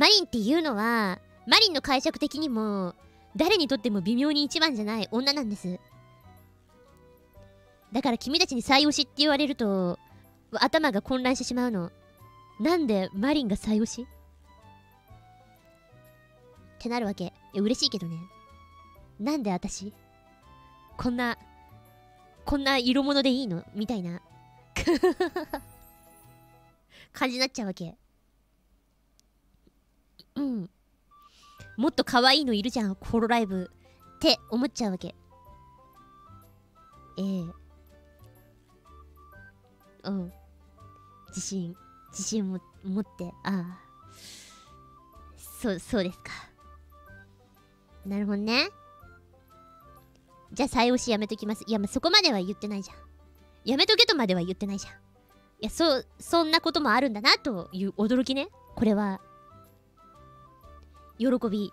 マリンっていうのはマリンの解釈的にも誰にとっても微妙に一番じゃない女なんです。だから君たちに最推しって言われると頭が混乱してしまうの。なんでマリンが最推し？ってなるわけ。いや嬉しいけどね。なんで私？こんなこんな色物でいいの？みたいな。感じになっちゃうわけうんもっと可愛いのいるじゃんホロライブって思っちゃうわけ。ええ。うん。自信自信も持って。ああ。そうそうですか。なるほどね。じゃあ再押しやめときます。いやまあそこまでは言ってないじゃん。やめとけとまでは言ってないじゃん。いやそうそんなこともあるんだなという驚きね。これは喜び。